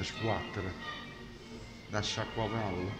a sguattere, da sciacquavallo.